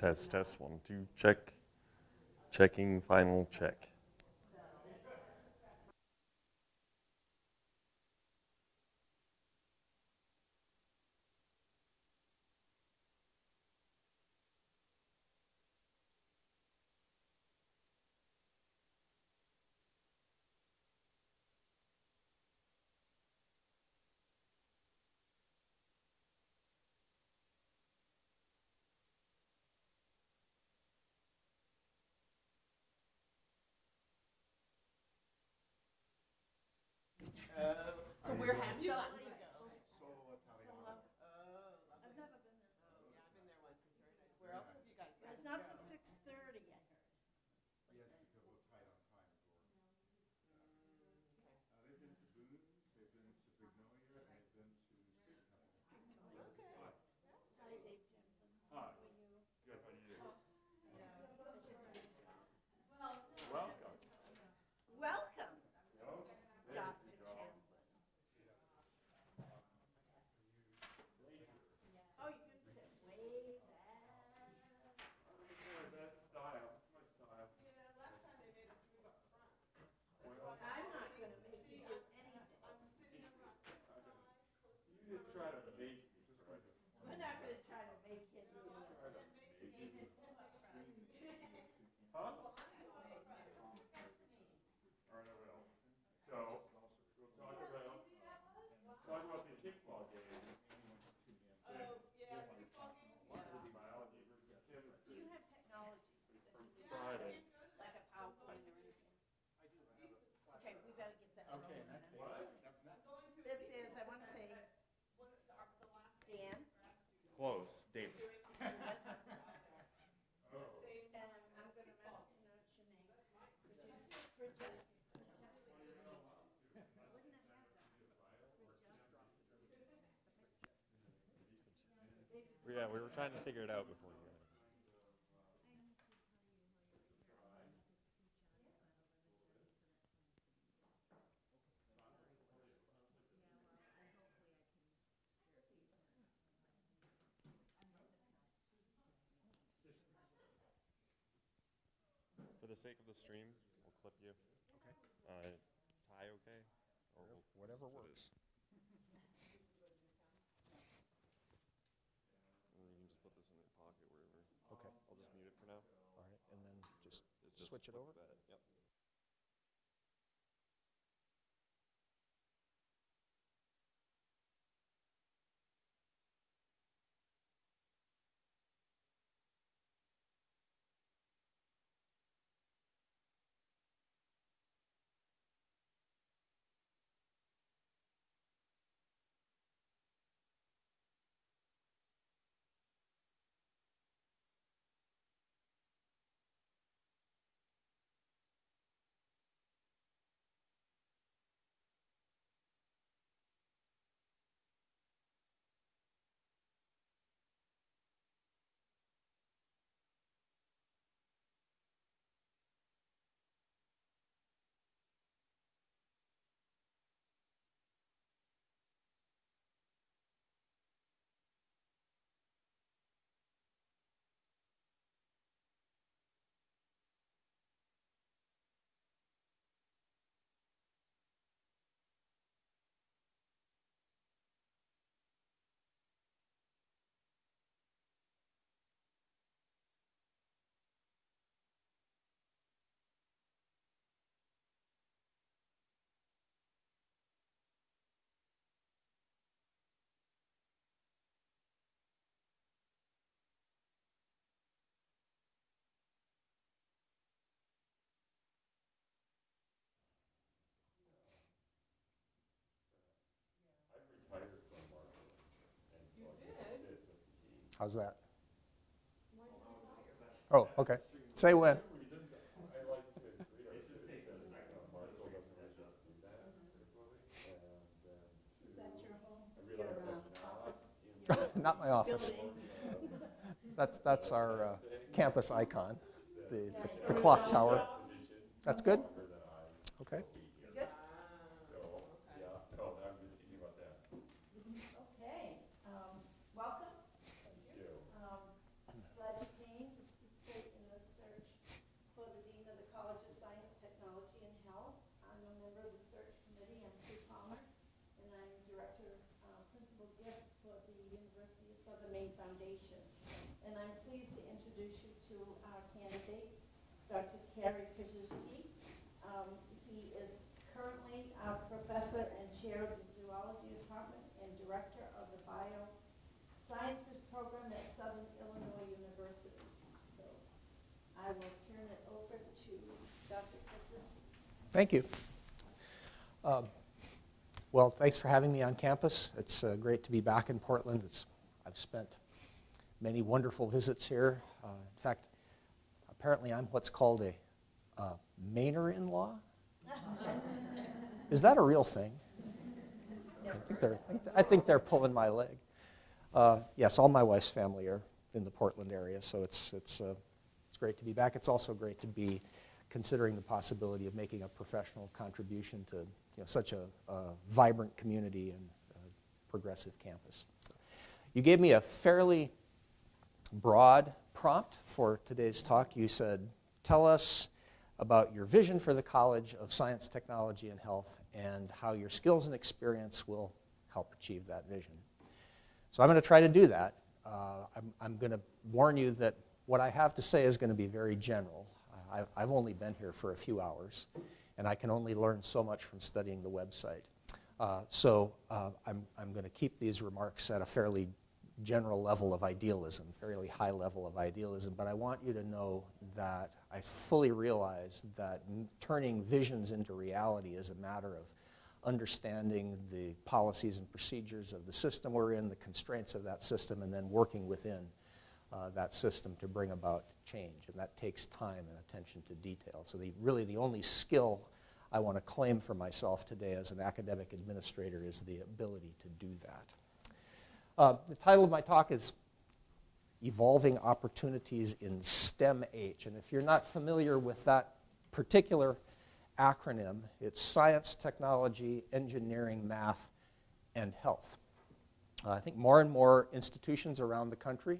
Test, test, one, two, check. Checking, final check. yeah, we were trying to figure it out before you. For the sake of the stream, we'll clip you. Okay. Uh, tie okay? Or we'll Whatever just put it- works. switch it over. How's that? Oh, okay. Say when. Not my office. That's, that's our uh, campus icon, the, the, the clock tower. That's good? Okay. Thank you. Um, Well, thanks for having me on campus. It's uh, great to be back in Portland. It's, I've spent many wonderful visits here. Uh, In fact, apparently I'm what's called a uh, Mainer-in-law. Is that a real thing? I think they're, I think- I think they're pulling my leg. Uh, Yes, all my wife's family are in the Portland area, so it's, it's, uh, it's great to be back. It's also great to be considering the possibility of making a professional contribution to you know, such a, a vibrant community and progressive campus. You gave me a fairly broad prompt for today's talk. You said, tell us about your vision for the College of Science, Technology, and Health and how your skills and experience will help achieve that vision. So I'm going to try to do that. Uh, I'm, I'm going to warn you that what I have to say is going to be very general. I've, I've only been here for a few hours, and I can only learn so much from studying the website. Uh, so uh, I'm, I'm going to keep these remarks at a fairly general level of idealism, fairly high level of idealism, but I want you to know that I fully realize that turning visions into reality is a matter of understanding the policies and procedures of the system we're in, the constraints of that system, and then working within uh, that system to bring about change. And that takes time and attention to detail. So, the, really, the only skill I want to claim for myself today as an academic administrator is the ability to do that. Uh, the title of my talk is Evolving Opportunities in STEM H. And if you're not familiar with that particular acronym, it's Science, Technology, Engineering, Math, and Health. Uh, I think more and more institutions around the country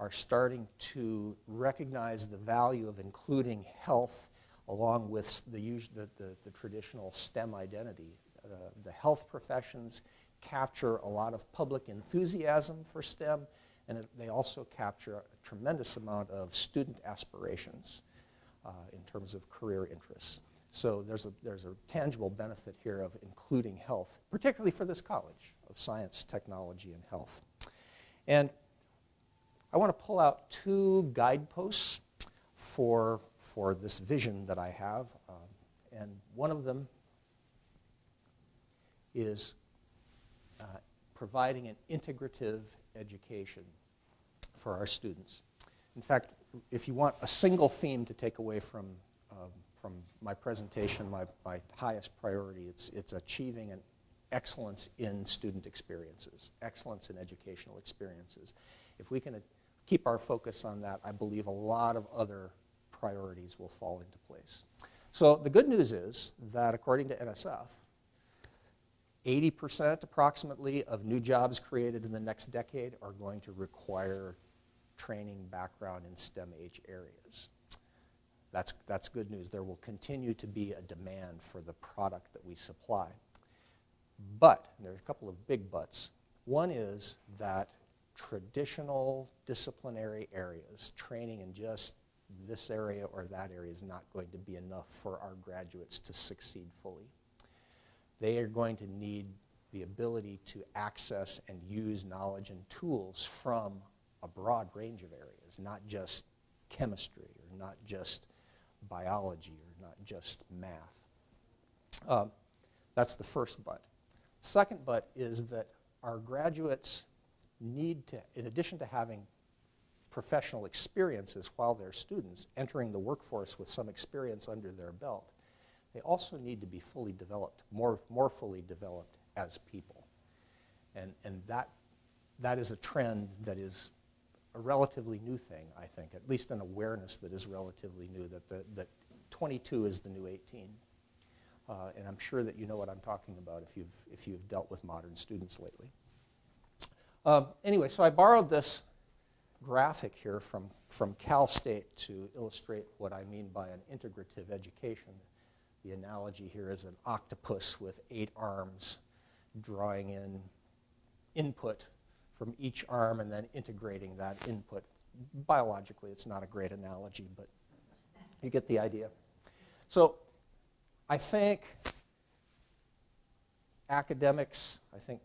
are starting to recognize the value of including health along with the, the, the, the traditional STEM identity. Uh, the health professions capture a lot of public enthusiasm for STEM, and it, they also capture a tremendous amount of student aspirations uh, in terms of career interests. So there's a, there's a tangible benefit here of including health, particularly for this college of science, technology, and health. And I want to pull out two guideposts for, for this vision that I have. Um, and one of them is uh, providing an integrative education for our students. In fact, if you want a single theme to take away from, um, from my presentation, my, my highest priority, it's, it's achieving an excellence in student experiences, excellence in educational experiences. If we can keep our focus on that, I believe a lot of other priorities will fall into place. So the good news is that according to NSF, 80% approximately of new jobs created in the next decade are going to require training background in STEM H areas. That's, that's good news. There will continue to be a demand for the product that we supply. But, and there's a couple of big buts. One is that traditional disciplinary areas, training in just this area or that area, is not going to be enough for our graduates to succeed fully they are going to need the ability to access and use knowledge and tools from a broad range of areas, not just chemistry or not just biology or not just math. Um, that's the first but. Second but is that our graduates need to, in addition to having professional experiences while they're students, entering the workforce with some experience under their belt, they also need to be fully developed, more, more fully developed as people. And, and that, that is a trend that is a relatively new thing, I think, at least an awareness that is relatively new, that, the, that 22 is the new 18. Uh, and I'm sure that you know what I'm talking about if you've, if you've dealt with modern students lately. Um, anyway, so I borrowed this graphic here from, from Cal State to illustrate what I mean by an integrative education. The analogy here is an octopus with eight arms drawing in input from each arm and then integrating that input. Biologically, it's not a great analogy, but you get the idea. So I think academics, I think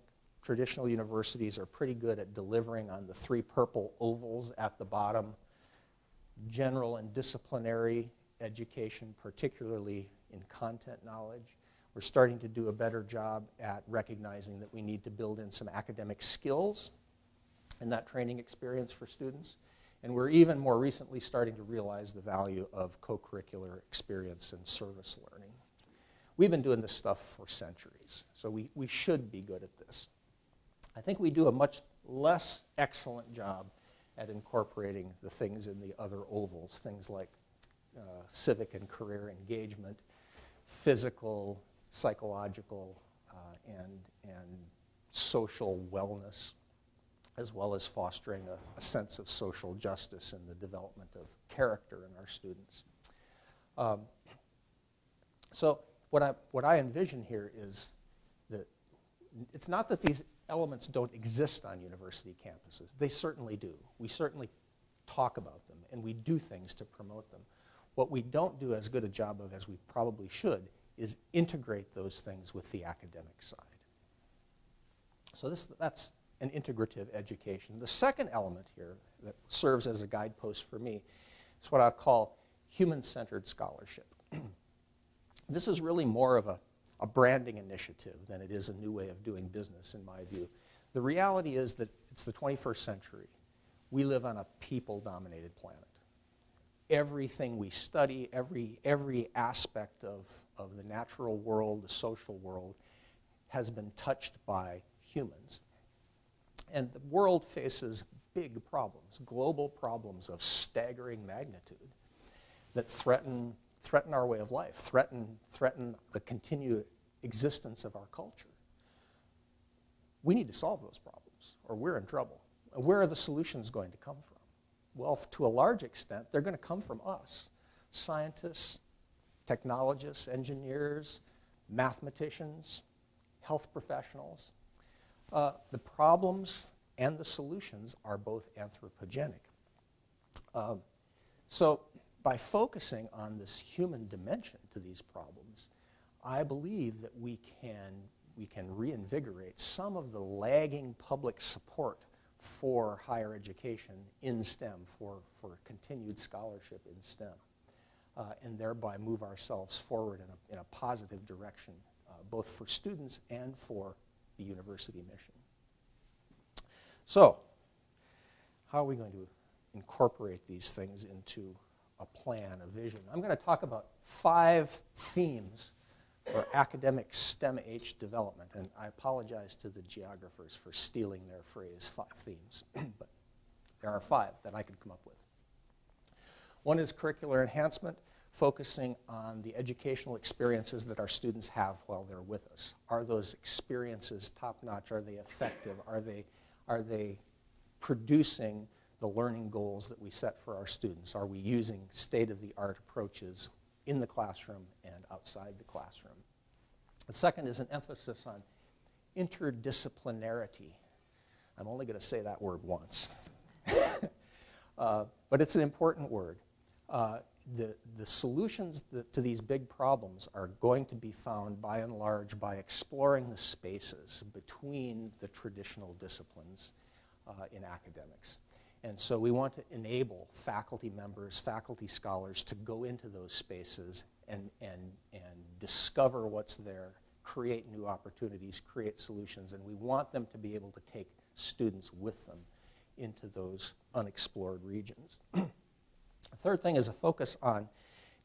traditional universities are pretty good at delivering on the three purple ovals at the bottom general and disciplinary education, particularly in content knowledge. We're starting to do a better job at recognizing that we need to build in some academic skills and that training experience for students. And we're even more recently starting to realize the value of co-curricular experience and service learning. We've been doing this stuff for centuries, so we, we should be good at this. I think we do a much less excellent job at incorporating the things in the other ovals, things like uh, civic and career engagement, physical, psychological, uh, and, and social wellness, as well as fostering a, a, sense of social justice and the development of character in our students. Um, so what I, what I envision here is that it's not that these elements don't exist on university campuses. They certainly do. We certainly talk about them, and we do things to promote them. What we don't do as good a job of as we probably should is integrate those things with the academic side. So this, that's an integrative education. The second element here that serves as a guidepost for me is what I call human-centered scholarship. this is really more of a a branding initiative than it is a new way of doing business, in my view. The reality is that it's the 21st century. We live on a people dominated planet. Everything we study, every, every aspect of, of the natural world, the social world, has been touched by humans. And the world faces big problems, global problems of staggering magnitude that threaten threaten our way of life, threaten, threaten the continued existence of our culture. We need to solve those problems, or we're in trouble. Where are the solutions going to come from? Well, to a large extent, they're going to come from us scientists, technologists, engineers, mathematicians, health professionals. Uh, the problems and the solutions are both anthropogenic. Uh, so, by focusing on this human dimension to these problems, I believe that we can, we can reinvigorate some of the lagging public support for higher education in STEM, for, for continued scholarship in STEM, uh, and thereby move ourselves forward in a, in a positive direction, uh, both for students and for the university mission. So, how are we going to incorporate these things into a plan, a vision. I'm going to talk about five themes for academic STEM-H development, and I apologize to the geographers for stealing their phrase, five themes, but there are five that I could come up with. One is curricular enhancement, focusing on the educational experiences that our students have while they're with us. Are those experiences top-notch? Are they effective? Are they, are they producing the learning goals that we set for our students? Are we using state-of-the-art approaches in the classroom and outside the classroom? The second is an emphasis on interdisciplinarity. I'm only going to say that word once, uh, but it's an important word. Uh, the, the solutions that, to these big problems are going to be found by and large by exploring the spaces between the traditional disciplines uh, in academics. And so we want to enable faculty members, faculty scholars to go into those spaces and, and, and discover what's there, create new opportunities, create solutions, and we want them to be able to take students with them into those unexplored regions. the third thing is a focus on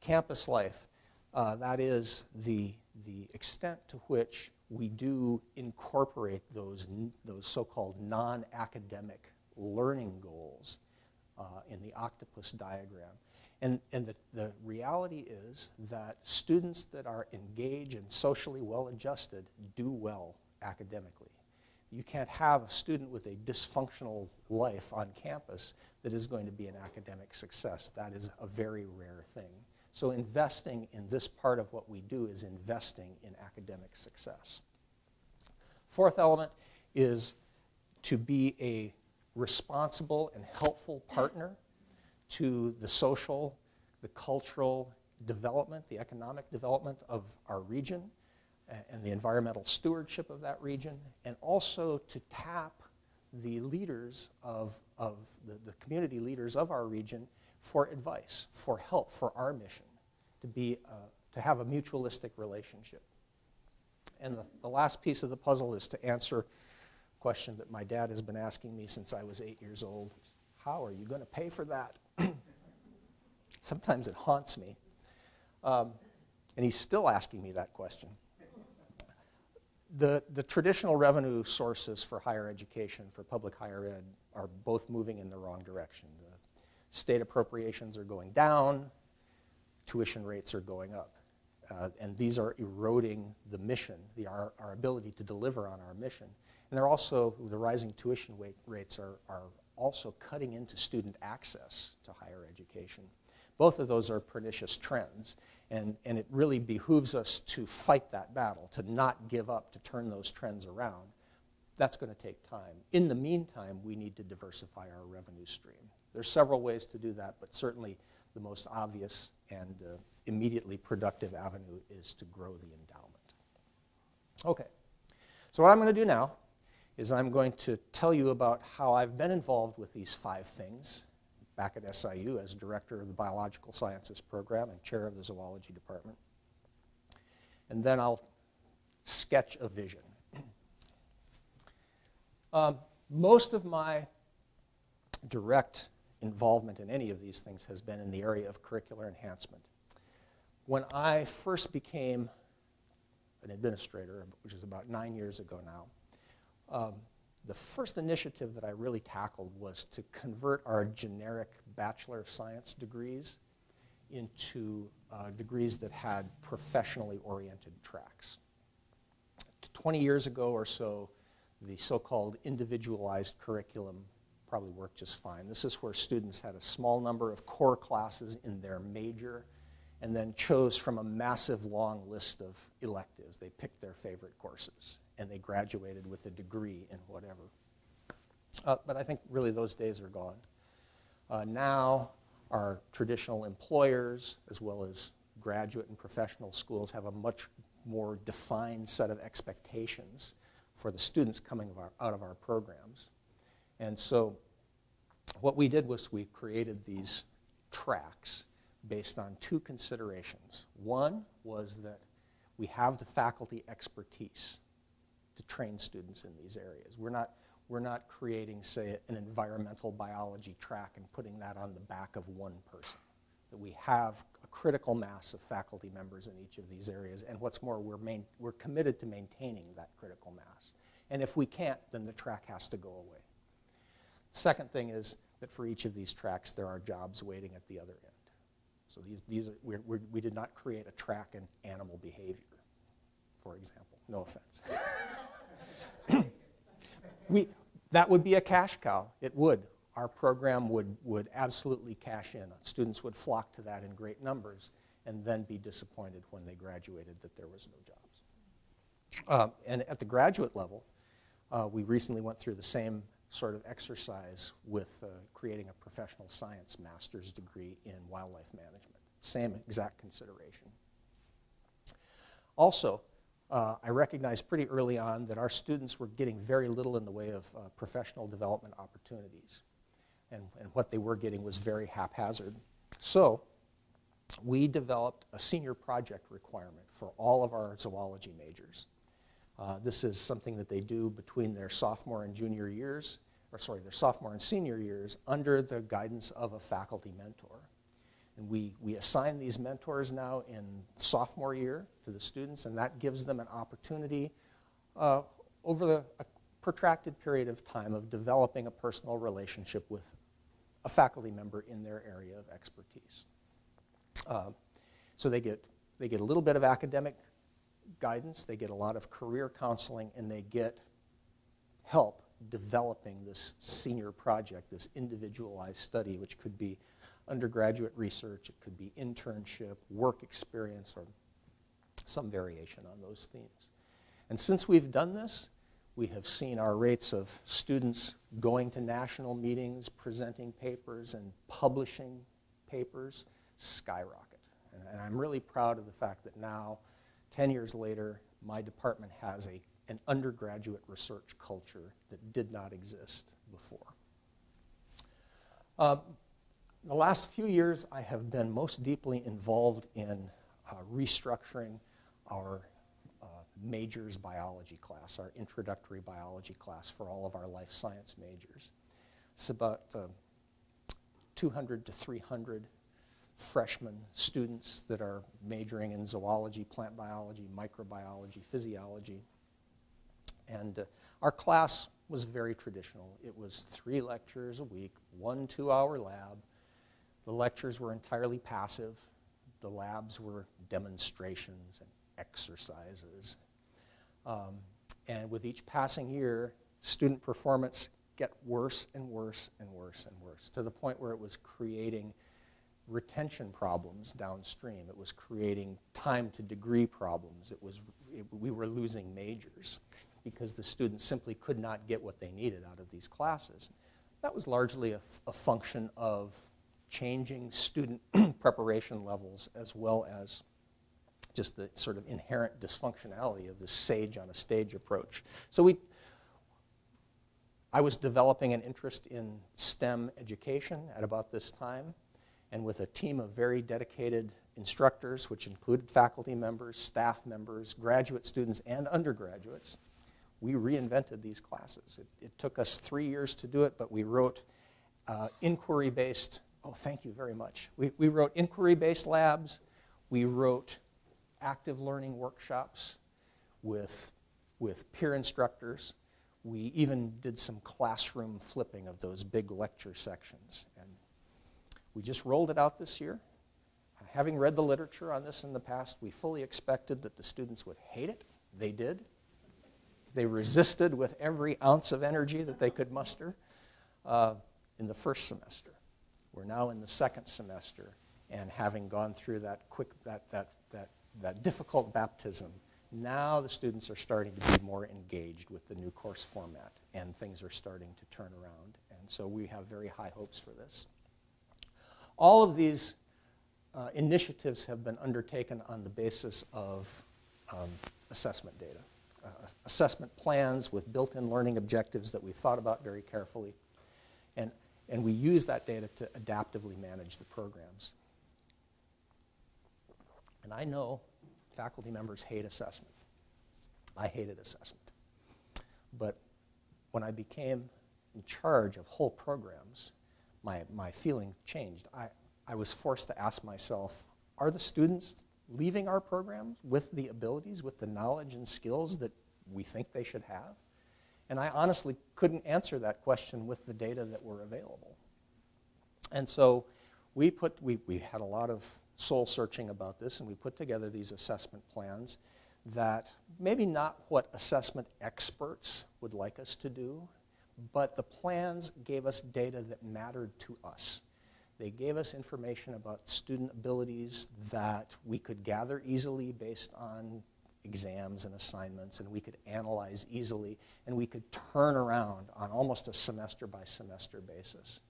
campus life. Uh, that is the, the extent to which we do incorporate those, those so-called non-academic learning goals uh, in the octopus diagram. And, and the, the reality is that students that are engaged and socially well adjusted do well academically. You can't have a student with a dysfunctional life on campus that is going to be an academic success. That is a very rare thing. So investing in this part of what we do is investing in academic success. Fourth element is to be a responsible and helpful partner to the social, the cultural development, the economic development of our region and the environmental stewardship of that region, and also to tap the leaders of, of the, the community leaders of our region for advice, for help, for our mission. to, be, uh, to have a mutualistic relationship. And the, the last piece of the puzzle is to answer question that my dad has been asking me since I was eight years old. How are you going to pay for that? Sometimes it haunts me. Um, and he's still asking me that question. The, the traditional revenue sources for higher education, for public higher ed, are both moving in the wrong direction. The state appropriations are going down, tuition rates are going up. Uh, and these are eroding the mission, the, our, our ability to deliver on our mission. And they're also, the rising tuition rates are, are also cutting into student access to higher education. Both of those are pernicious trends, and, and it really behooves us to fight that battle, to not give up, to turn those trends around. That's going to take time. In the meantime, we need to diversify our revenue stream. There's several ways to do that, but certainly the most obvious and uh, immediately productive avenue is to grow the endowment. Okay, so what I'm going to do now is I'm going to tell you about how I've been involved with these five things back at SIU as director of the Biological Sciences program and chair of the zoology department. And then I'll sketch a vision. Um, most of my direct involvement in any of these things has been in the area of curricular enhancement. When I first became an administrator, which is about nine years ago now, um, the first initiative that I really tackled was to convert our generic Bachelor of Science degrees into uh, degrees that had professionally oriented tracks. 20 years ago or so, the so-called individualized curriculum probably worked just fine. This is where students had a small number of core classes in their major and then chose from a massive long list of electives. They picked their favorite courses and they graduated with a degree in whatever. Uh, but I think really those days are gone. Uh, now, our traditional employers, as well as graduate and professional schools, have a much more defined set of expectations for the students coming of our, out of our programs. And so what we did was we created these tracks based on two considerations. One was that we have the faculty expertise to train students in these areas. We're not, we're not creating, say, an environmental biology track and putting that on the back of one person. That we have a critical mass of faculty members in each of these areas, and what's more, we're, main, we're committed to maintaining that critical mass. And if we can't, then the track has to go away. Second thing is that for each of these tracks, there are jobs waiting at the other end. So these, these are, we're, we're, we did not create a track in animal behavior, for example. No offense. we, that would be a cash cow. It would. Our program would, would absolutely cash in. Students would flock to that in great numbers and then be disappointed when they graduated that there was no jobs. Uh, and at the graduate level, uh, we recently went through the same sort of exercise with uh, creating a professional science master's degree in wildlife management. Same exact consideration. Also, uh, I recognized pretty early on that our students were getting very little in the way of uh, professional development opportunities. And, and what they were getting was very haphazard. So, we developed a senior project requirement for all of our zoology majors. Uh, this is something that they do between their sophomore and junior years, or sorry, their sophomore and senior years under the guidance of a faculty mentor. And we, we assign these mentors now in sophomore year to the students, and that gives them an opportunity uh, over the, a protracted period of time of developing a personal relationship with a faculty member in their area of expertise. Uh, so they get, they get a little bit of academic guidance, they get a lot of career counseling, and they get help developing this senior project, this individualized study, which could be undergraduate research, it could be internship, work experience, or some variation on those themes. And since we've done this, we have seen our rates of students going to national meetings, presenting papers, and publishing papers skyrocket. And, and I'm really proud of the fact that now 10 years later, my department has a, an undergraduate research culture that did not exist before. Uh, the last few years, I have been most deeply involved in uh, restructuring our uh, majors biology class, our introductory biology class for all of our life science majors. It's about uh, 200 to 300 freshman students that are majoring in zoology, plant biology, microbiology, physiology. And uh, our class was very traditional. It was three lectures a week, one two hour lab. The lectures were entirely passive, the labs were demonstrations and exercises. Um, and with each passing year, student performance get worse and worse and worse and worse to the point where it was creating retention problems downstream. It was creating time to degree problems. It was, it, we were losing majors because the students simply could not get what they needed out of these classes. That was largely a, a function of changing student preparation levels as well as just the sort of inherent dysfunctionality of this sage on a stage approach. So we, I was developing an interest in STEM education at about this time and with a team of very dedicated instructors, which included faculty members, staff members, graduate students, and undergraduates, we reinvented these classes. It, it took us three years to do it, but we wrote uh, inquiry based, oh, thank you very much. We, we wrote inquiry based labs, we wrote active learning workshops with, with peer instructors. We even did some classroom flipping of those big lecture sections. And we just rolled it out this year. Uh, having read the literature on this in the past, we fully expected that the students would hate it. They did. They resisted with every ounce of energy that they could muster uh, in the first semester. We're now in the second semester, and having gone through that quick, that, that, that, that difficult baptism, now the students are starting to be more engaged with the new course format, and things are starting to turn around. And so we have very high hopes for this. All of these uh, initiatives have been undertaken on the basis of um, assessment data, uh, assessment plans with built-in learning objectives that we thought about very carefully. And, and we use that data to adaptively manage the programs. And I know faculty members hate assessment. I hated assessment. But when I became in charge of whole programs, my, my feeling changed. I, I was forced to ask myself, are the students leaving our program with the abilities, with the knowledge and skills that we think they should have? And I honestly couldn't answer that question with the data that were available. And so we put, we, we had a lot of soul searching about this, and we put together these assessment plans that maybe not what assessment experts would like us to do, but the plans gave us data that mattered to us. They gave us information about student abilities that we could gather easily based on exams and assignments, and we could analyze easily, and we could turn around on almost a semester by semester basis.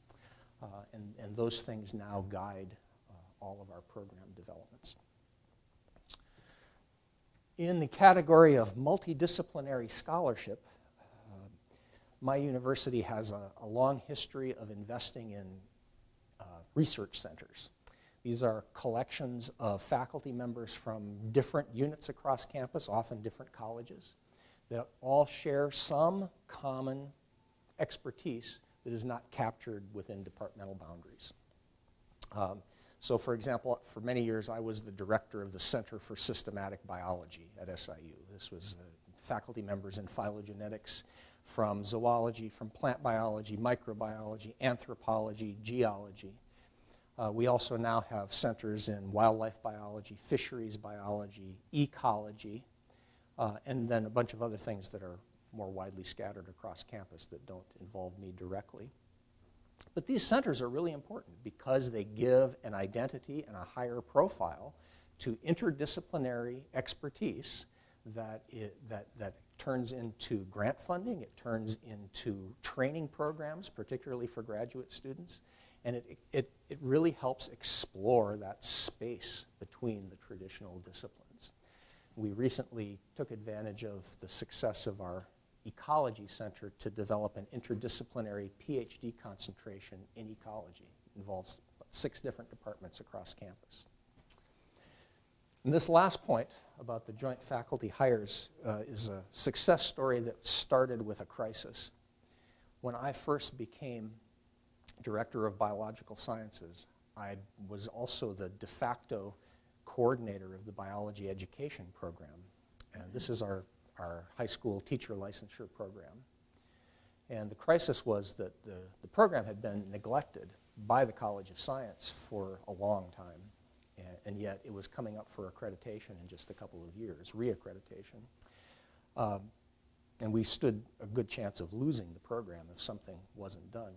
Uh, and, and those things now guide uh, all of our program developments. In the category of multidisciplinary scholarship, my university has a, a long history of investing in uh, research centers. These are collections of faculty members from different units across campus, often different colleges, that all share some common expertise that is not captured within departmental boundaries. Um, so, for example, for many years I was the director of the Center for Systematic Biology at SIU. This was uh, faculty members in phylogenetics, from zoology, from plant biology, microbiology, anthropology, geology. Uh, we also now have centers in wildlife biology, fisheries biology, ecology, uh, and then a bunch of other things that are more widely scattered across campus that don't involve me directly. But these centers are really important because they give an identity and a higher profile to interdisciplinary expertise that, it, that, that turns into grant funding, it turns into training programs, particularly for graduate students, and it, it, it really helps explore that space between the traditional disciplines. We recently took advantage of the success of our Ecology Center to develop an interdisciplinary PhD concentration in ecology. It involves six different departments across campus. And this last point about the joint faculty hires uh, is a success story that started with a crisis. When I first became director of biological sciences, I was also the de facto coordinator of the biology education program. And this is our, our high school teacher licensure program. And the crisis was that the, the program had been neglected by the College of Science for a long time. And, and yet it was coming up for accreditation in just a couple of years, reaccreditation. Um, and we stood a good chance of losing the program if something wasn't done.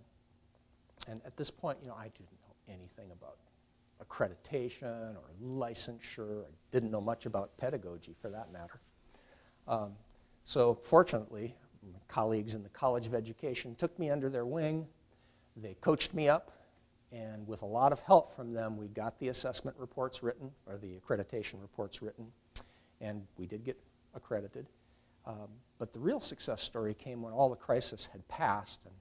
And at this point, you know, I didn't know anything about accreditation or licensure. I didn't know much about pedagogy for that matter. Um, so fortunately, my colleagues in the College of Education took me under their wing. They coached me up, and with a lot of help from them, we got the assessment reports written, or the accreditation reports written, and we did get accredited. Um, but the real success story came when all the crisis had passed, and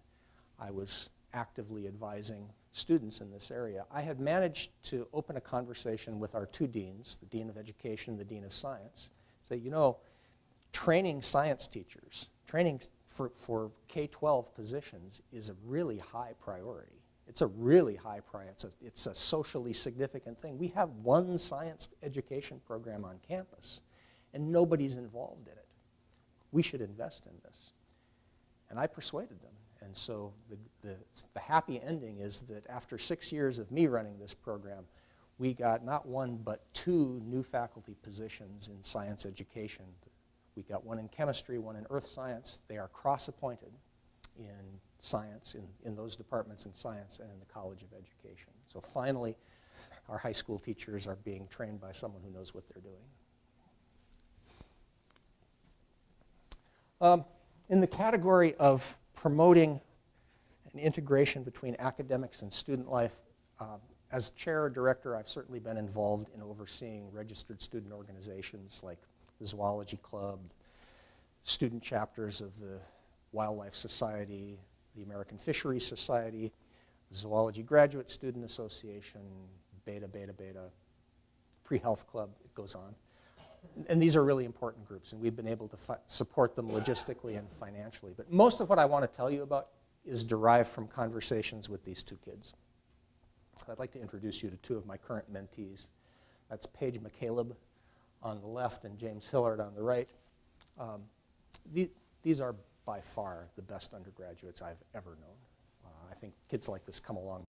I was actively advising students in this area. I had managed to open a conversation with our two deans, the Dean of Education and the Dean of Science, say, you know, training science teachers, training for, for K-12 positions is a really high priority. It's a really high priority. It's a, it's a socially significant thing. We have one science education program on campus, and nobody's involved in it. We should invest in this. And I persuaded them. And so the, the, the, happy ending is that after six years of me running this program, we got not one but two new faculty positions in science education. We got one in chemistry, one in earth science. They are cross-appointed in science, in, in those departments in science and in the College of Education. So finally, our high school teachers are being trained by someone who knows what they're doing. Um, in the category of promoting an integration between academics and student life. Uh, as chair or director, I've certainly been involved in overseeing registered student organizations like the Zoology Club, student chapters of the Wildlife Society, the American Fisheries Society, the Zoology Graduate Student Association, Beta, Beta, Beta, Pre-Health Club, it goes on and these are really important groups, and we've been able to support them logistically and financially. But most of what I want to tell you about is derived from conversations with these two kids. I'd like to introduce you to two of my current mentees. That's Paige McCaleb on the left and James Hillard on the right. Um, the, these are by far the best undergraduates I've ever known. Uh, I think kids like this come along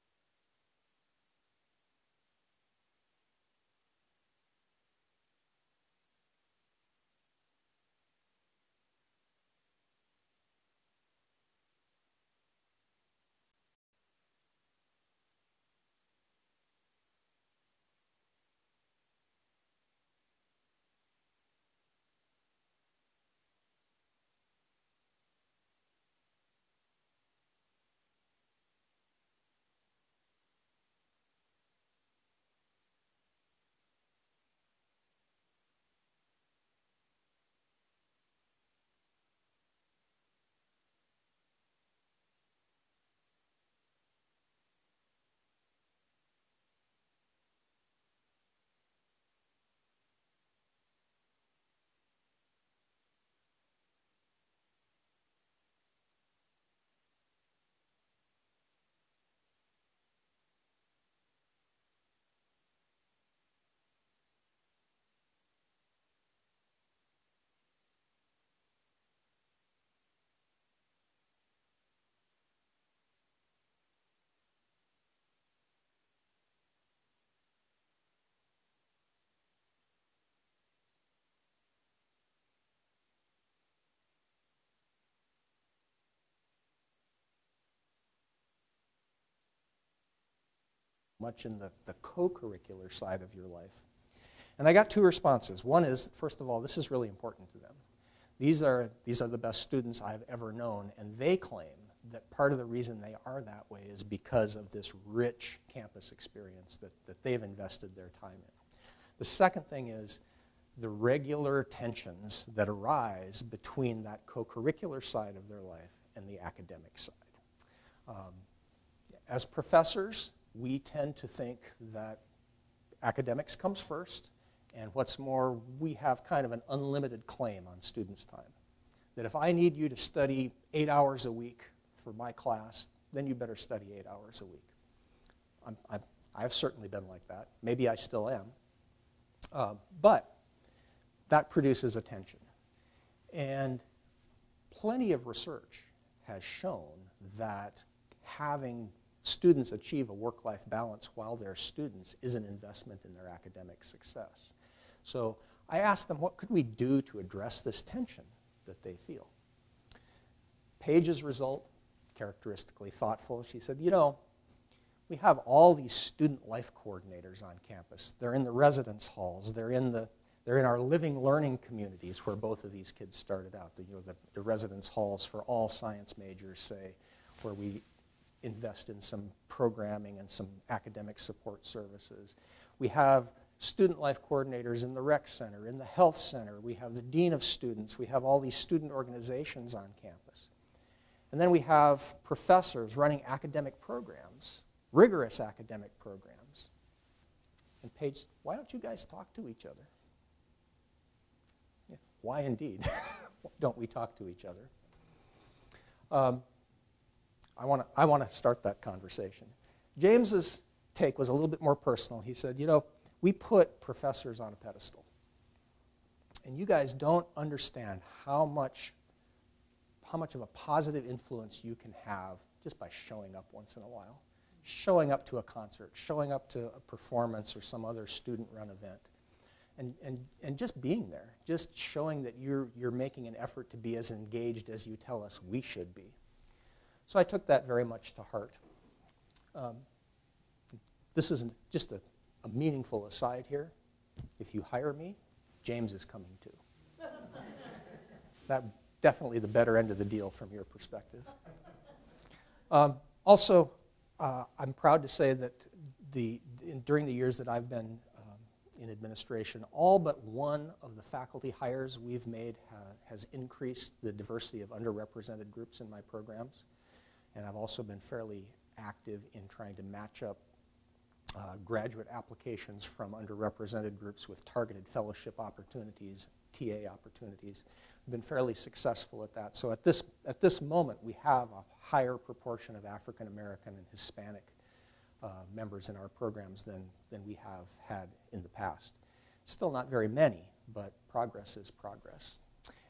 much in the, the co-curricular side of your life. And I got two responses. One is, first of all, this is really important to them. These are, these are the best students I've ever known, and they claim that part of the reason they are that way is because of this rich campus experience that, that they've invested their time in. The second thing is the regular tensions that arise between that co-curricular side of their life and the academic side. Um, as professors, we tend to think that academics comes first, and what's more, we have kind of an unlimited claim on students' time. That if I need you to study eight hours a week for my class, then you better study eight hours a week. I'm, I'm, I've certainly been like that. Maybe I still am. Uh, but that produces attention. And plenty of research has shown that having students achieve a work-life balance while they're students is an investment in their academic success. So I asked them, what could we do to address this tension that they feel? Paige's result, characteristically thoughtful, she said, you know, we have all these student life coordinators on campus. They're in the residence halls. They're in, the, they're in our living learning communities where both of these kids started out. The, you know, the, the residence halls for all science majors, say, where we invest in some programming and some academic support services. We have student life coordinators in the rec center, in the health center. We have the dean of students. We have all these student organizations on campus. And then we have professors running academic programs rigorous academic programs. And Paige, why don't you guys talk to each other? Yeah, why indeed don't we talk to each other? Um, I want to I wanna start that conversation. James's take was a little bit more personal. He said, you know, we put professors on a pedestal. And you guys don't understand how much, how much of a positive influence you can have just by showing up once in a while showing up to a concert, showing up to a performance or some other student-run event, and, and, and just being there, just showing that you're, you're making an effort to be as engaged as you tell us we should be. So I took that very much to heart. Um, this isn't just a, a meaningful aside here. If you hire me, James is coming too. that definitely the better end of the deal from your perspective. Um, also, uh, I'm proud to say that the, in, during the years that I've been um, in administration, all but one of the faculty hires we've made ha has increased the diversity of underrepresented groups in my programs. And I've also been fairly active in trying to match up uh, graduate applications from underrepresented groups with targeted fellowship opportunities, TA opportunities. I've been fairly successful at that. So at this, at this moment, we have a higher proportion of African American and Hispanic uh, members in our programs than, than we have had in the past. Still not very many, but progress is progress.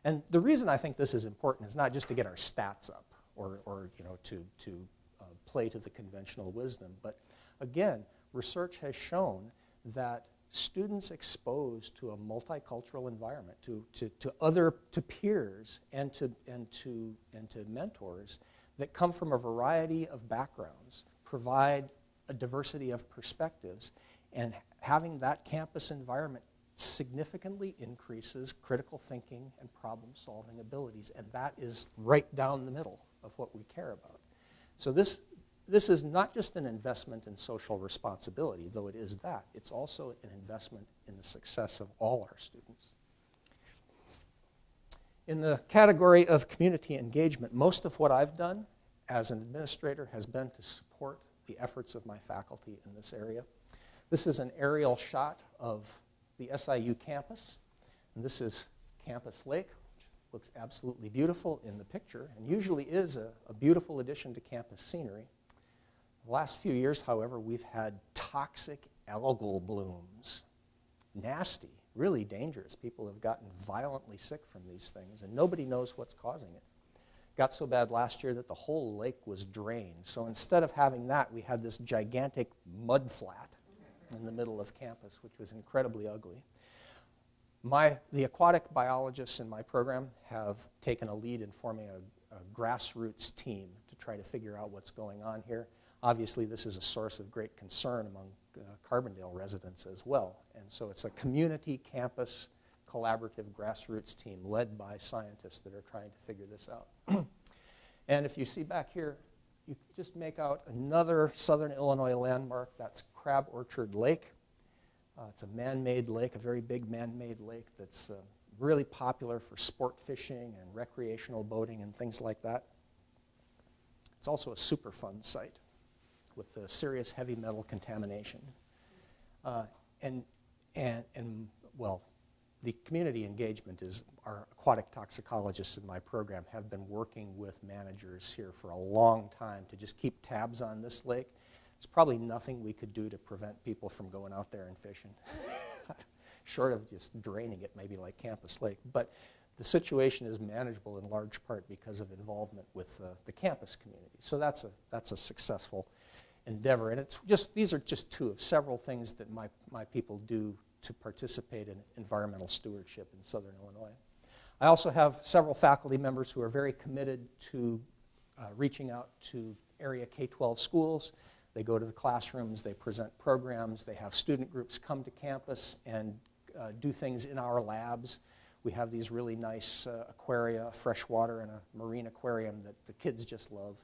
And the reason I think this is important is not just to get our stats up or, or you know, to, to uh, play to the conventional wisdom, but again, research has shown that students exposed to a multicultural environment, to, to, to other, to peers and to, and, to, and to mentors that come from a variety of backgrounds, provide a diversity of perspectives, and having that campus environment significantly increases critical thinking and problem solving abilities, and that is right down the middle of what we care about. So this, this is not just an investment in social responsibility, though it is that. It's also an investment in the success of all our students. In the category of community engagement, most of what I've done as an administrator has been to support the efforts of my faculty in this area. This is an aerial shot of the SIU campus, and this is Campus Lake, looks absolutely beautiful in the picture, and usually is a, a beautiful addition to campus scenery. The last few years, however, we've had toxic algal blooms. Nasty, really dangerous. People have gotten violently sick from these things, and nobody knows what's causing it. Got so bad last year that the whole lake was drained. So instead of having that, we had this gigantic mud flat in the middle of campus, which was incredibly ugly. My, the aquatic biologists in my program have taken a lead in forming a, a grassroots team to try to figure out what's going on here. Obviously, this is a source of great concern among uh, Carbondale residents as well. And so it's a community campus collaborative grassroots team led by scientists that are trying to figure this out. and if you see back here, you just make out another southern Illinois landmark. That's Crab Orchard Lake. Uh, it's a man-made lake, a very big man-made lake that's uh, really popular for sport fishing and recreational boating and things like that. It's also a Superfund site. with the serious heavy metal contamination. Uh, and, and, and, well, the community engagement is our aquatic toxicologists in my program have been working with managers here for a long time to just keep tabs on this lake. There's probably nothing we could do to prevent people from going out there and fishing, short of just draining it, maybe like Campus Lake. But the situation is manageable in large part because of involvement with uh, the campus community. So that's a, that's a successful endeavor. And it's just, these are just two of several things that my, my people do to participate in environmental stewardship in Southern Illinois. I also have several faculty members who are very committed to uh, reaching out to area K-12 schools. They go to the classrooms, they present programs, they have student groups come to campus and uh, do things in our labs. We have these really nice uh, aquaria, freshwater, and a marine aquarium that the kids just love.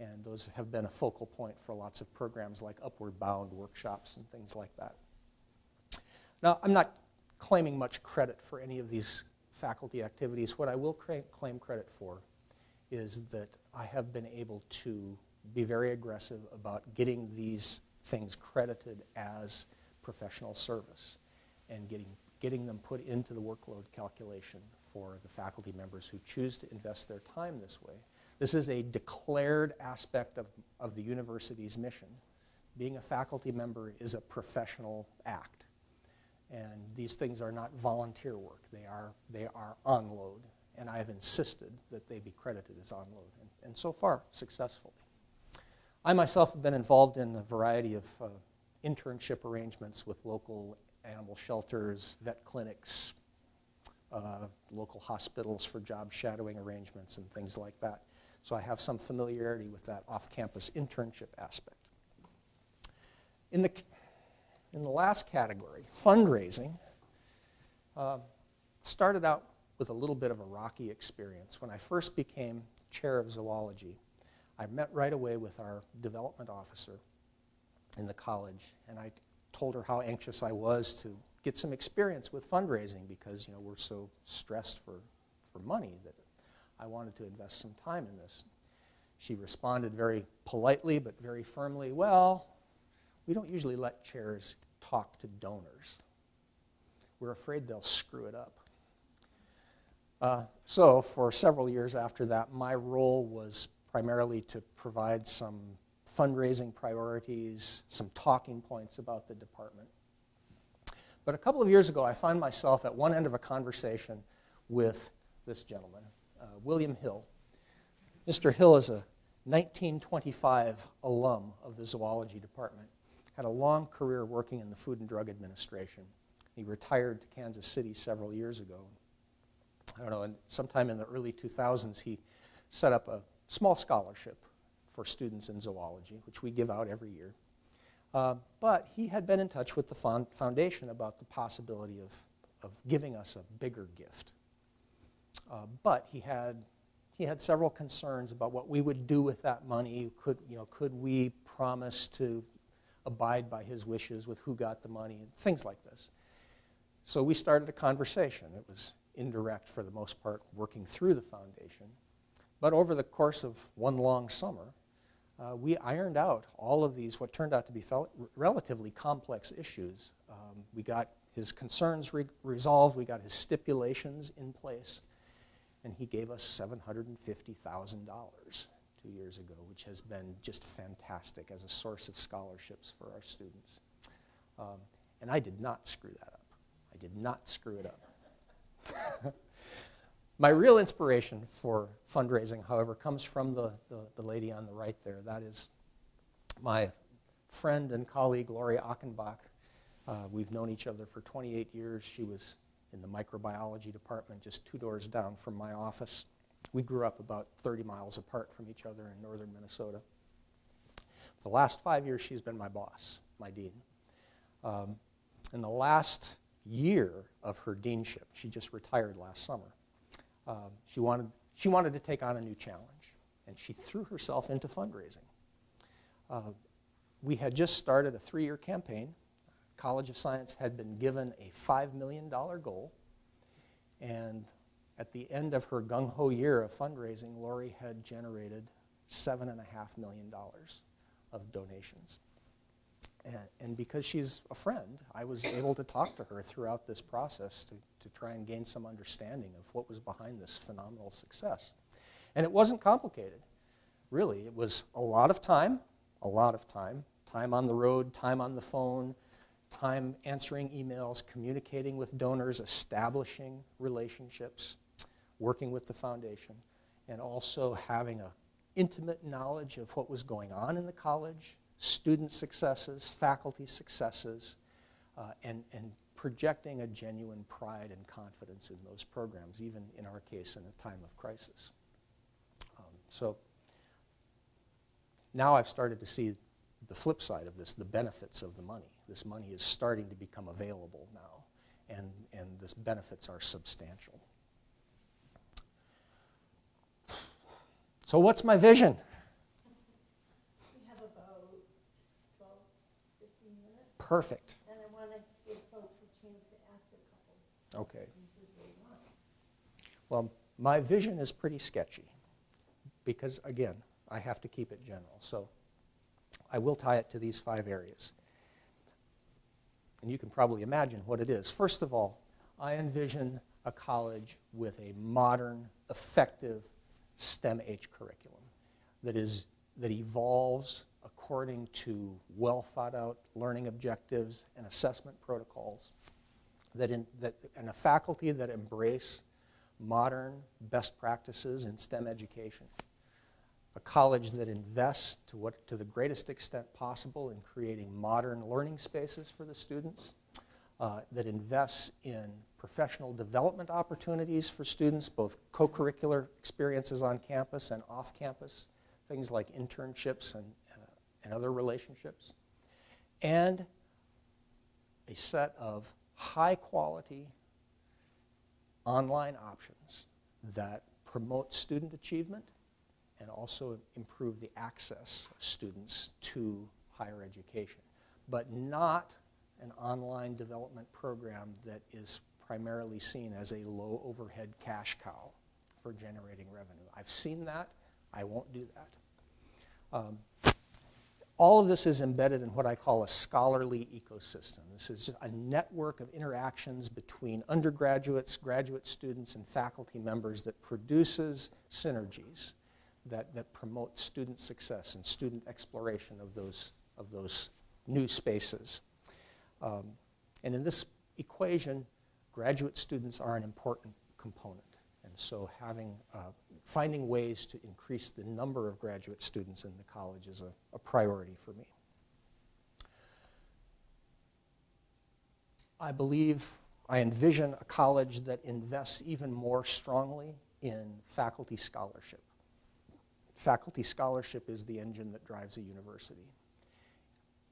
And those have been a focal point for lots of programs like Upward Bound workshops and things like that. Now, I'm not claiming much credit for any of these faculty activities. What I will claim credit for is that I have been able to be very aggressive about getting these things credited as professional service and getting, getting them put into the workload calculation for the faculty members who choose to invest their time this way. This is a declared aspect of, of the university's mission. Being a faculty member is a professional act. And these things are not volunteer work. They are, they are on load. And I have insisted that they be credited as on load. And, and so far, successfully. I myself have been involved in a variety of uh, internship arrangements with local animal shelters, vet clinics, uh, local hospitals for job shadowing arrangements and things like that. So I have some familiarity with that off-campus internship aspect. In the in the last category, fundraising, uh, started out with a little bit of a rocky experience. When I first became chair of zoology, I met right away with our development officer in the college, and I told her how anxious I was to get some experience with fundraising because you know we're so stressed for, for money that I wanted to invest some time in this. She responded very politely but very firmly, well, we don't usually let chairs talk to donors. We're afraid they'll screw it up. Uh, so, for several years after that, my role was primarily to provide some fundraising priorities, some talking points about the department. But a couple of years ago, I found myself at one end of a conversation with this gentleman, uh, William Hill. Mr. Hill is a 1925 alum of the zoology department had a long career working in the Food and Drug Administration. He retired to Kansas City several years ago. I don't know, and sometime in the early 2000s, he set up a small scholarship for students in zoology, which we give out every year. Uh, but he had been in touch with the foundation about the possibility of, of giving us a bigger gift. Uh, but he had, he had several concerns about what we would do with that money. Could, you know, could we promise to abide by his wishes with who got the money and things like this. So we started a conversation. It was indirect for the most part, working through the foundation. But over the course of one long summer, uh, we ironed out all of these, what turned out to be relatively complex issues. Um, we got his concerns re resolved, we got his stipulations in place, and he gave us $750,000 two years ago, which has been just fantastic as a source of scholarships for our students. Um, and I did not screw that up. I did not screw it up. My real inspiration for fundraising, however, comes from the, the, the, lady on the right there. That is my friend and colleague, Lori Achenbach. Uh, we've known each other for 28 years. She was in the microbiology department just two doors down from my office. We grew up about 30 miles apart from each other in northern Minnesota. For the last five years, she's been my boss, my dean. Um, in the last year of her deanship, she just retired last summer, um, she, wanted, she wanted to take on a new challenge, and she threw herself into fundraising. Uh, we had just started a three year campaign. College of Science had been given a $5 million goal, and at the end of her gung ho year of fundraising, Lori had generated $7.5 million of donations. And, and because she's a friend, I was able to talk to her throughout this process to, to try and gain some understanding of what was behind this phenomenal success. And it wasn't complicated, really. It was a lot of time, a lot of time, time on the road, time on the phone, time answering emails, communicating with donors, establishing relationships, working with the foundation, and also having a intimate knowledge of what was going on in the college, student successes, faculty successes, uh, and, and projecting a genuine pride and confidence in those programs, even in our case in a time of crisis. Um, so now I've started to see the flip side of this, the benefits of the money. This money is starting to become available now, and, and the benefits are substantial. So, what's my vision? We have about 12, 15 minutes, Perfect. and I want to give folks a chance to ask a couple Okay. questions if they want. Well, my vision is pretty sketchy because, again, I have to keep it general. So I will tie it to these five areas. And you can probably imagine what it is. First of all, I envision a college with a modern, effective STEM H curriculum that, is, that evolves according to well thought out learning objectives and assessment protocols, that, in, that, and a faculty that embrace modern best practices in STEM education. A college that invests to, what, to the greatest extent possible in creating modern learning spaces for the students, uh, that invests in professional development opportunities for students, both co-curricular experiences on campus and off campus, things like internships and, and other relationships, and a set of high quality online options that promote student achievement and also improve the access of students to higher education, but not an online development program that is primarily seen as a low overhead cash cow for generating revenue. I've seen that. I won't do that. Um, all of this is embedded in what I call a scholarly ecosystem. This is a network of interactions between undergraduates, graduate students, and faculty members that produces synergies that, that promote student success and student exploration of those, of those new spaces. Um, and in this equation, graduate students are an important component. And so having, uh, finding ways to increase the number of graduate students in the college is a, a priority for me. I believe, I envision a college that invests even more strongly in faculty scholarship. Faculty scholarship is the engine that drives a university.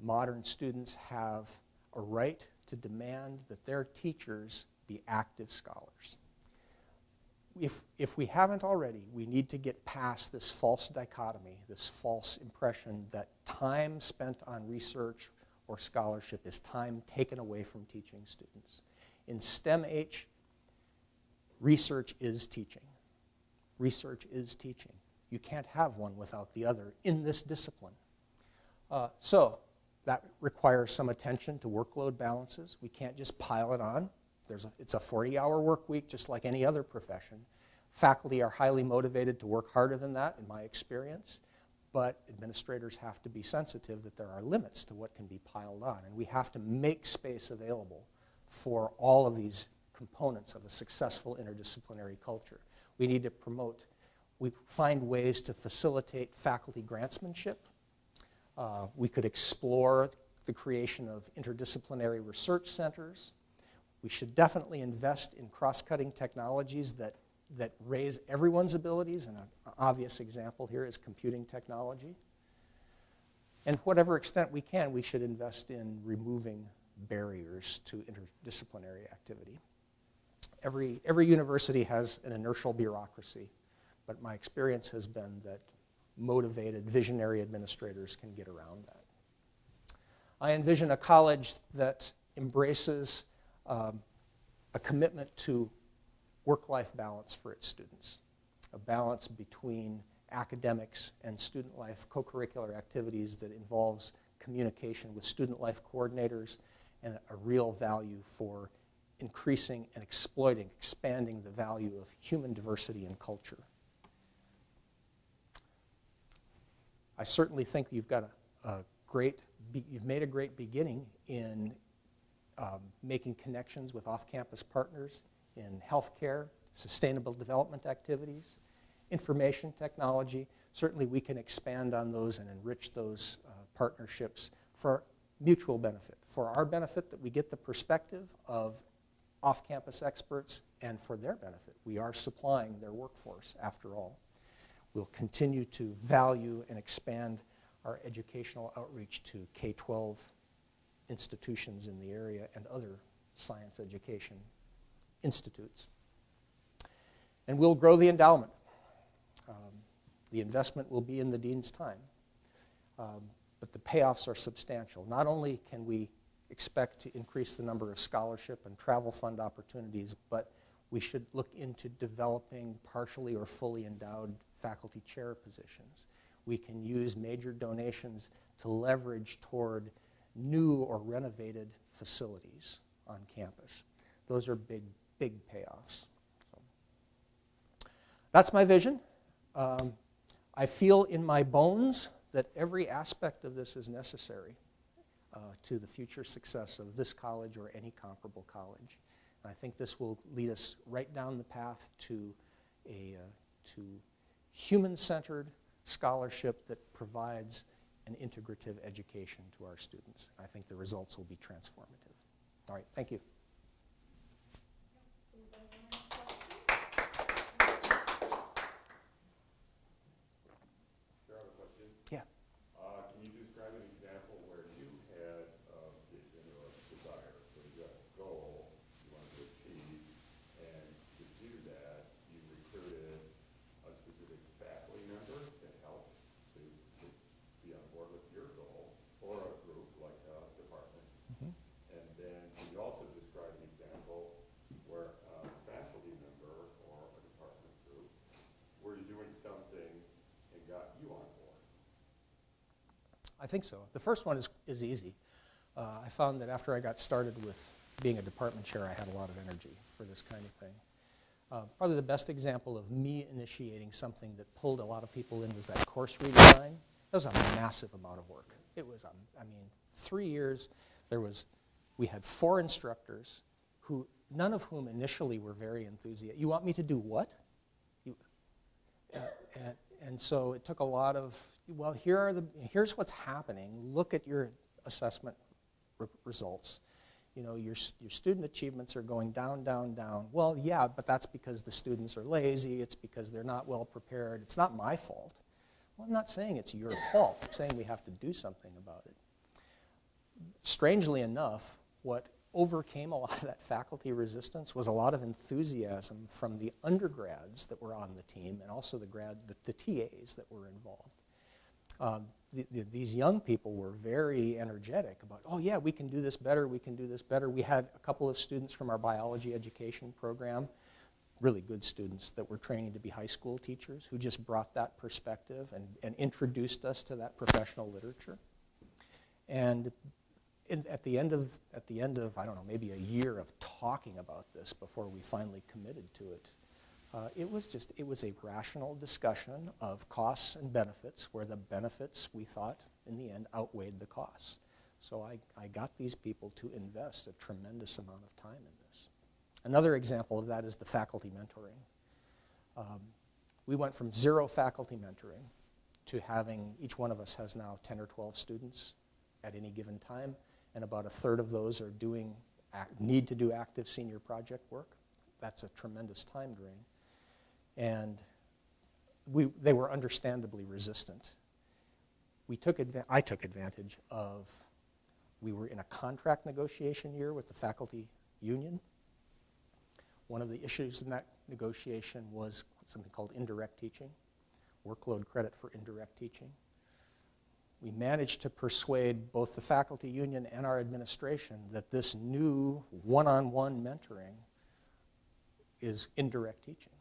Modern students have a right to demand that their teachers be active scholars. If, if we haven't already, we need to get past this false dichotomy, this false impression that time spent on research or scholarship is time taken away from teaching students. In STEM H, research is teaching. Research is teaching. You can't have one without the other in this discipline. Uh, so that requires some attention to workload balances. We can't just pile it on. There's a, it's a 40-hour work week, just like any other profession. Faculty are highly motivated to work harder than that, in my experience, but administrators have to be sensitive that there are limits to what can be piled on, and we have to make space available for all of these components of a successful interdisciplinary culture. We need to promote, we find ways to facilitate faculty grantsmanship. Uh, we could explore the creation of interdisciplinary research centers. We should definitely invest in cross-cutting technologies that, that raise everyone's abilities, and an obvious example here is computing technology. And whatever extent we can, we should invest in removing barriers to interdisciplinary activity. Every, every university has an inertial bureaucracy, but my experience has been that motivated, visionary administrators can get around that. I envision a college that embraces um, a commitment to work life balance for its students, a balance between academics and student life co-curricular activities that involves communication with student life coordinators and a real value for increasing and exploiting, expanding the value of human diversity and culture. I certainly think you've got a, a great, you've made a great beginning in um, making connections with off-campus partners in healthcare, sustainable development activities, information technology. Certainly we can expand on those and enrich those uh, partnerships for mutual benefit. For our benefit that we get the perspective of off-campus experts and for their benefit. We are supplying their workforce after all. We'll continue to value and expand our educational outreach to K-12 institutions in the area and other science education institutes. And we'll grow the endowment. Um, the investment will be in the dean's time. Um, but the payoffs are substantial. Not only can we expect to increase the number of scholarship and travel fund opportunities, but we should look into developing partially or fully endowed faculty chair positions. We can use major donations to leverage toward new or renovated facilities on campus. Those are big, big payoffs. So, that's my vision. Um, I feel in my bones that every aspect of this is necessary uh, to the future success of this college or any comparable college. And I think this will lead us right down the path to a uh, to human-centered scholarship that provides an integrative education to our students. I think the results will be transformative. All right, thank you. Yeah. Uh, can you describe an example where you had a vision or a desire, so you had a goal you wanted to achieve, and to do that, you recruited a specific faculty member to help to, to be on board with your goal, or a group like a department? And then can you also describe an example where a faculty member or a department group were doing something and got you on board? I think so. The first one is, is easy. Uh, I found that after I got started with being a department chair, I had a lot of energy for this kind of thing. Uh, probably the best example of me initiating something that pulled a lot of people in was that course redesign. That was a massive amount of work. It was, um, I mean, three years. There was, we had four instructors who, none of whom initially were very enthusiastic. You want me to do what? You, uh, and, and so it took a lot of, well, here are the, here's what's happening. Look at your assessment re results. You know, your, your student achievements are going down, down, down. Well, yeah, but that's because the students are lazy. It's because they're not well prepared. It's not my fault. Well, I'm not saying it's your fault. I'm saying we have to do something about it. Strangely enough, what overcame a lot of that faculty resistance was a lot of enthusiasm from the undergrads that were on the team and also the, grad, the, the TAs that were involved. Um, the, the, these young people were very energetic about, oh yeah, we can do this better, we can do this better. We had a couple of students from our biology education program, really good students that were training to be high school teachers who just brought that perspective and, and introduced us to that professional literature. And in, at the end of at the end of I don't know maybe a year of talking about this before we finally committed to it, uh, it was just it was a rational discussion of costs and benefits where the benefits we thought in the end outweighed the costs. So I, I got these people to invest a tremendous amount of time in this. Another example of that is the faculty mentoring. Um, we went from zero faculty mentoring to having each one of us has now 10 or 12 students at any given time and about a third of those are doing, need to do active senior project work. That's a tremendous time drain. And we, they were understandably resistant. We took I took advantage of, we were in a contract negotiation year with the faculty union. One of the issues in that negotiation was something called indirect teaching, workload credit for indirect teaching we managed to persuade both the faculty union and our administration that this new one-on-one mentoring is indirect teaching.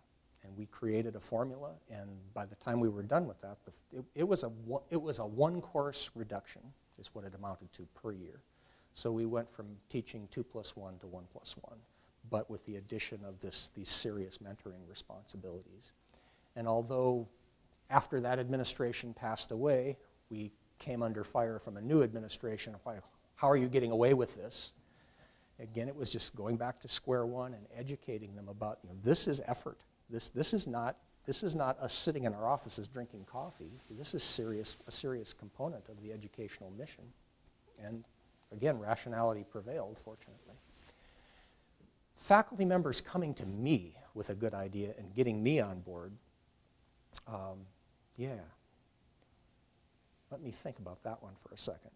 And we created a formula, and by the time we were done with that, the, it, it was a it was a one-course reduction, is what it amounted to per year. So we went from teaching two plus one to one plus one, but with the addition of this, these serious mentoring responsibilities. And although after that administration passed away, we came under fire from a new administration. Why, how are you getting away with this? Again, it was just going back to square one and educating them about, you know, this is effort. This, this, is not, this is not us sitting in our offices drinking coffee. This is serious, a serious component of the educational mission. And again, rationality prevailed, fortunately. Faculty members coming to me with a good idea and getting me on board, um, yeah. Let me think about that one for a second.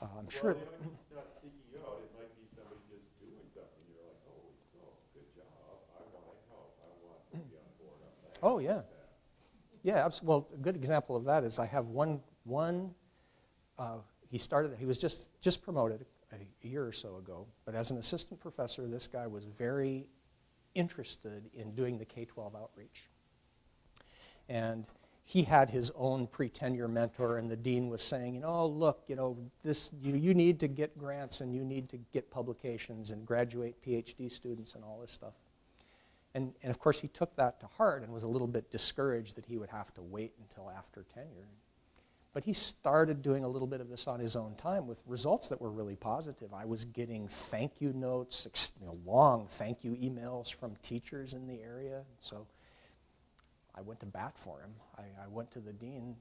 Uh, I'm sure. Well, you know, it's not seeking you out, it might be somebody just doing something, you're like, oh, so, good job, I want to help, I want to be on board on that. Oh, yeah. Yeah, well, a good example of that is I have one, one uh, he started, he was just, just promoted a, year or so ago, but as an assistant professor, this guy was very interested in doing the K-12 outreach. And he had his own pre-tenure mentor, and the dean was saying, you know, look, you know, this, you, you need to get grants and you need to get publications and graduate PhD students and all this stuff. And, and of course, he took that to heart and was a little bit discouraged that he would have to wait until after tenure. But he started doing a little bit of this on his own time with results that were really positive. I was getting thank you notes, you know, long thank you emails from teachers in the area. So I went to bat for him. I, I went to the dean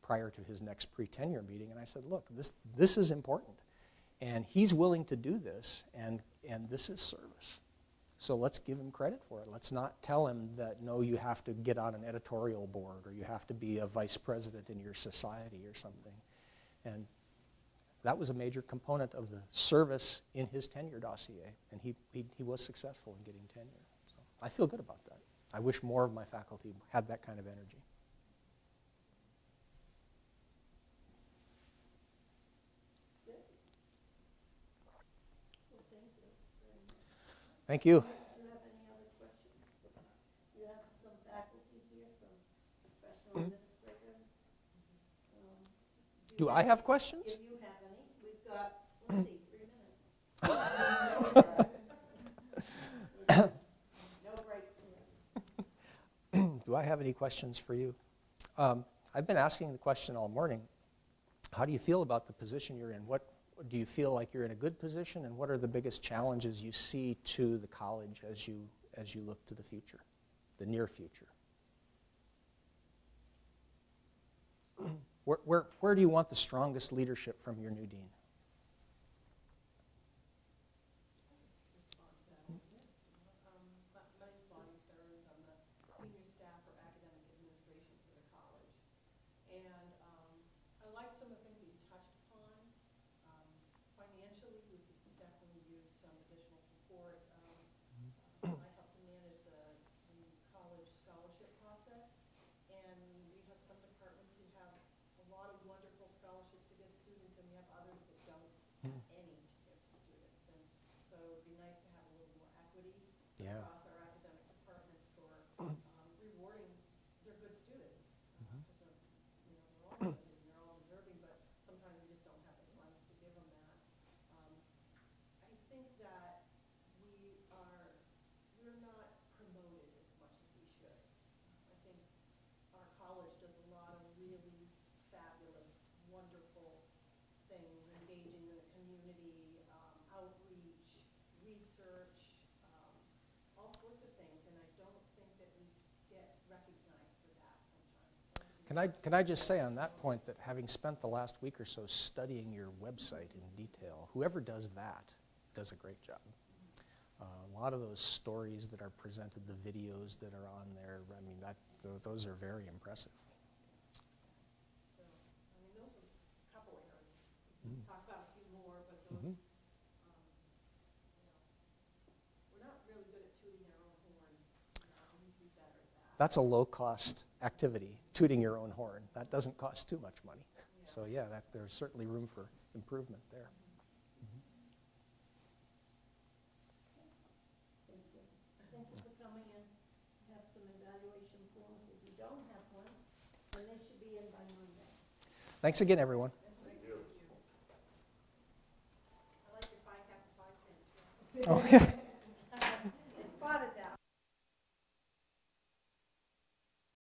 prior to his next pre-tenure meeting, and I said, look, this, this is important. And he's willing to do this, and, and this is service. So let's give him credit for it. Let's not tell him that, no, you have to get on an editorial board or you have to be a vice president in your society or something. And that was a major component of the service in his tenure dossier, and he, he, he was successful in getting tenure. So I feel good about that. I wish more of my faculty had that kind of energy. Well, thank you very much. Thank you. Do you have any other questions? You have some faculty here, some professional administrators. Do you I have questions? Do you have any? We've got, let's see, three minutes. No breaks here. Do I have any questions for you? Um, I've been asking the question all morning. How do you feel about the position you're in? What do you feel like you're in a good position, and what are the biggest challenges you see to the college as you as you look to the future, the near future? Where, where, where do you want the strongest leadership from your new dean? Um, my my name's Bonnie Stearns, I'm the senior staff for academic administration for the college. And, um, I like some of the things that you touched upon. Um, financially, we could definitely use some additional support. Um, uh, I help to manage the, the college scholarship process. And we have some departments who have a lot of wonderful scholarships to give students, and we have others that don't have any to give to students. And so it'd be nice to have a little more equity Yeah. across our academic departments for um, rewarding their good students. Because they're, you know, they're all good and they're all deserving, but sometimes we just don't have the funds to give them that. Um, I think that we are, we're not promoted as much as we should. I think our college does a lot of really fabulous, wonderful things, engaging in the community, um, outreach, research, um, all sorts of things, and I don't think that we get recognized for that sometimes. So I think Can I, can I just say on that point that having spent the last week or so studying your website in detail, whoever does that does a great job. Uh, a lot of those stories that are presented, the videos that are on there, I mean, that, tho- those are very impressive. So, I mean, those are a couple areas. We can talk about a few more, but those, um, you know, we're not really good at tooting our own horn. You know, we need to be better at that. That's a low-cost activity, tooting your own horn. That doesn't cost too much money. So yeah, that, there's certainly room for improvement there. Thank you. Thank you for coming in. have some evaluation forms. If you don't have one, then they should be in by Monday. Thanks again, everyone. I like your five,